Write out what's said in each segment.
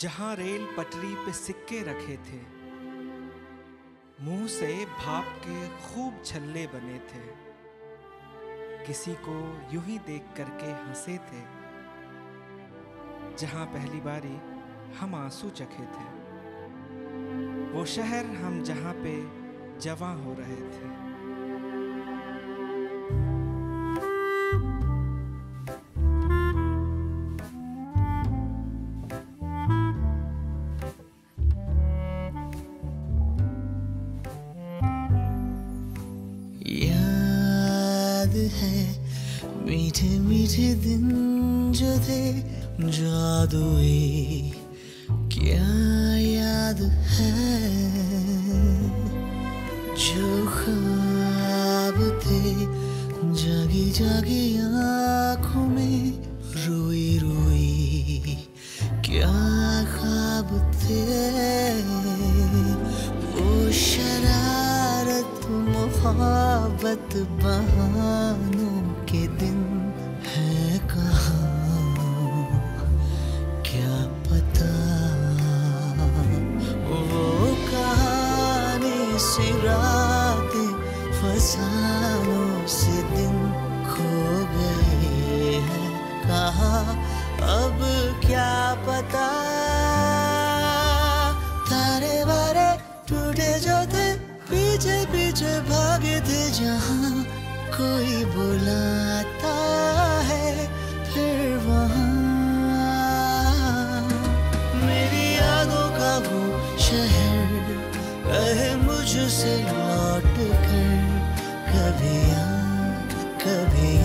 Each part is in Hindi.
जहाँ रेल पटरी पे सिक्के रखे थे, मुँह से भाप के खूब छल्ले बने थे। किसी को यूँ ही देख करके हंसे थे, जहाँ पहली बारी हम आँसू चखे थे। वो शहर हम जहाँ पे जवां हो रहे थे। मीठे दिन जो थे जादुई क्या याद है? जो ख्वाब थे जागी जागी आँखों में रोई रोई क्या ख्वाब थे? वो शरारत, मोहब्बत बहानों पीछे पीछे भागे थे जहाँ कोई बुलाता है, फिर वहाँ। मेरी यादों का वो शहर, कहे मुझसे लौट कर कभी आ, कभी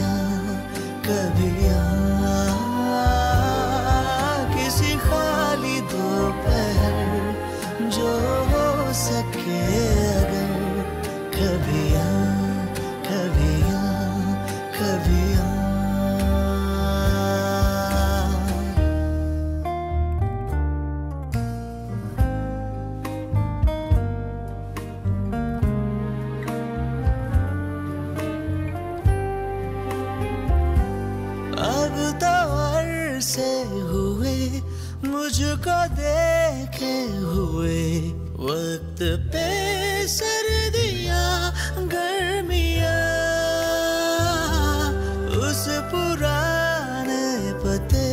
से हुए, मुझको देखे हुए। वक्त पे सर्दिया, गर्मिया, उस पुराने पते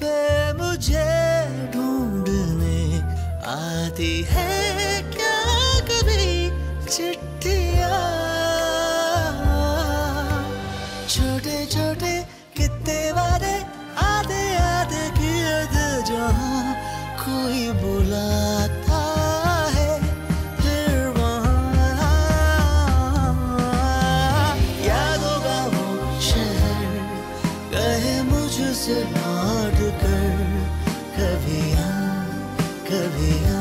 पे मुझे ढूँढने आती है क्या कभी चिट्ठिया? छोटे छोटे कितने वादे आधे आधे किए जहाँ कोई बुलाता है, फिर वहाँ। यादों का वो शहर कहे मुझसे लौट कर, कभी यहाँ कभी यहाँ।